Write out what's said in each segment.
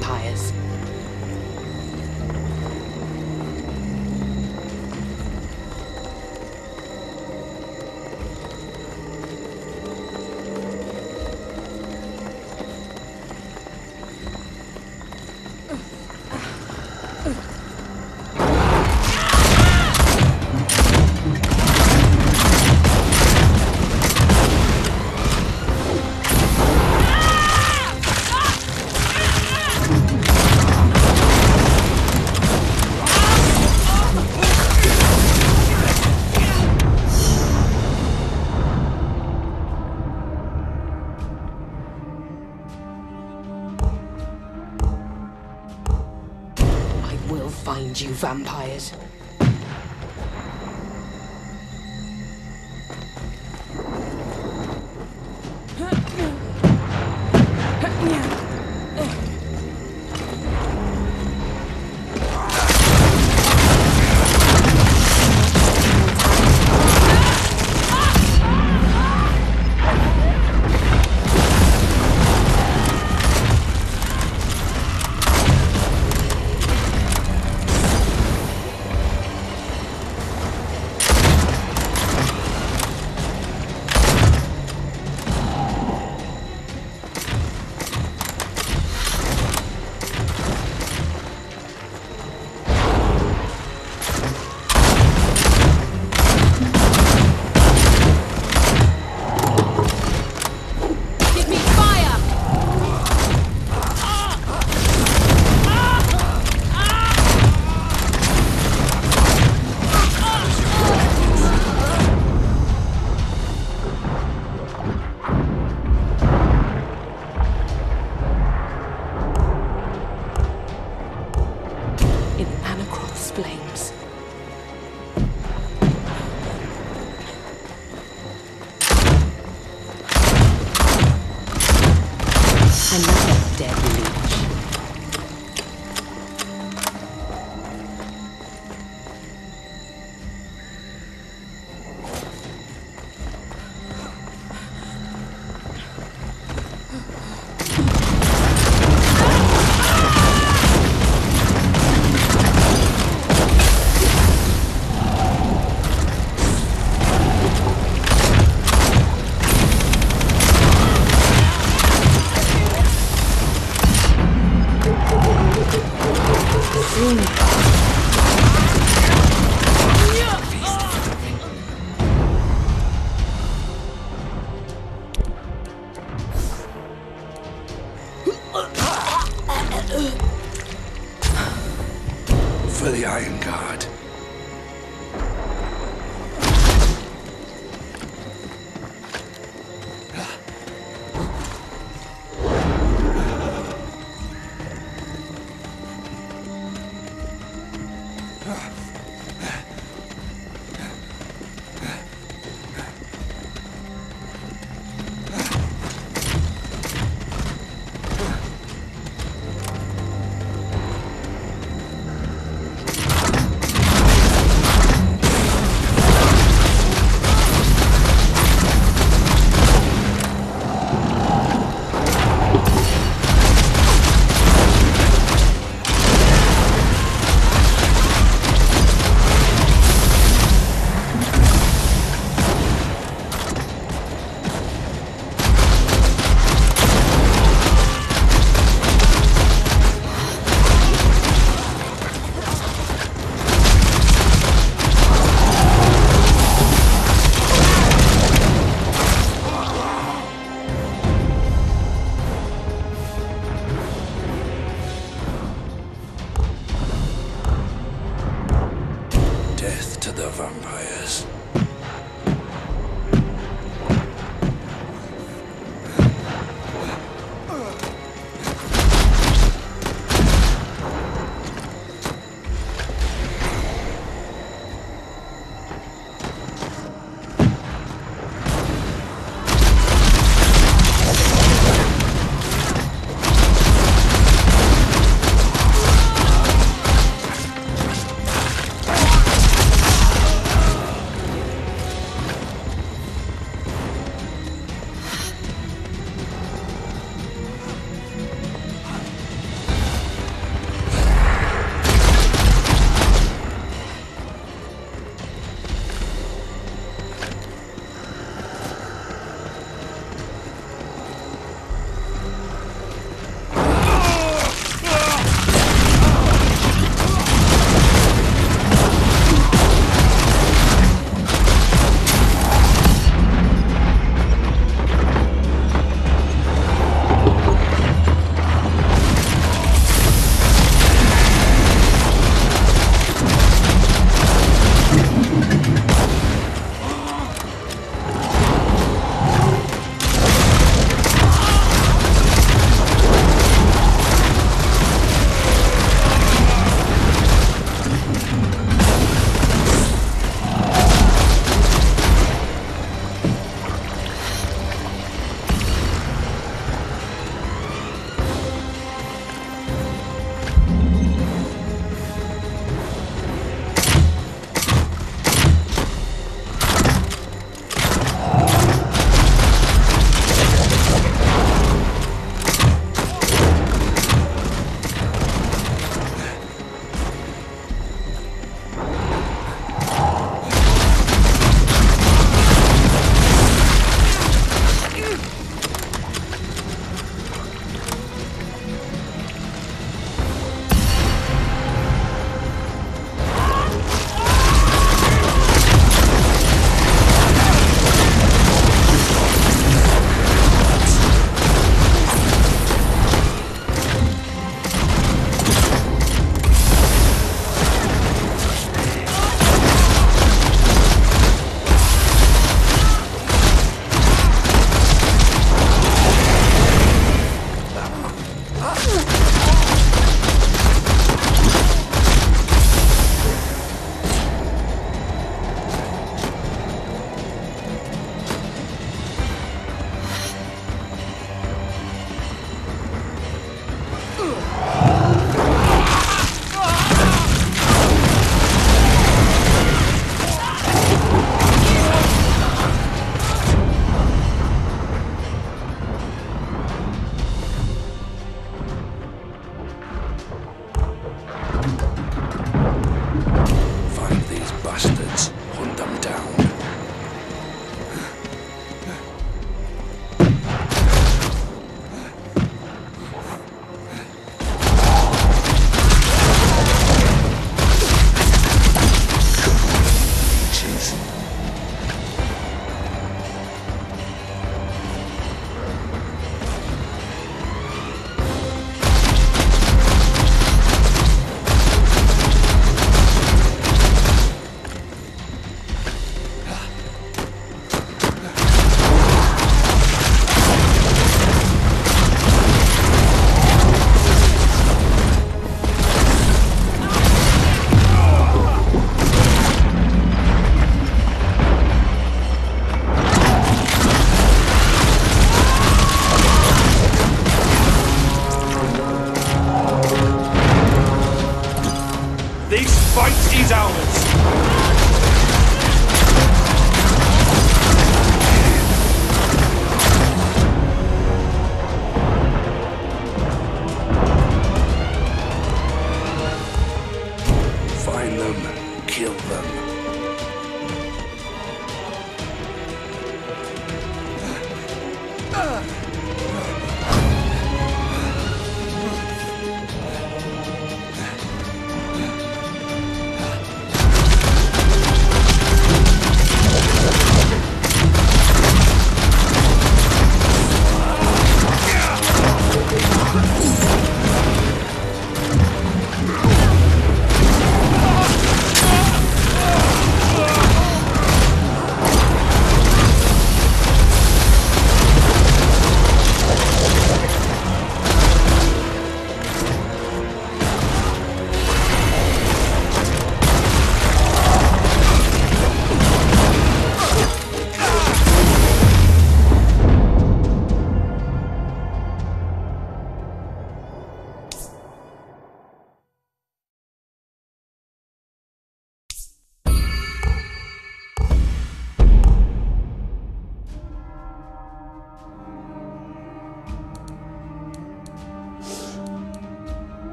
vampires. Vampires.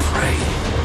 Pray.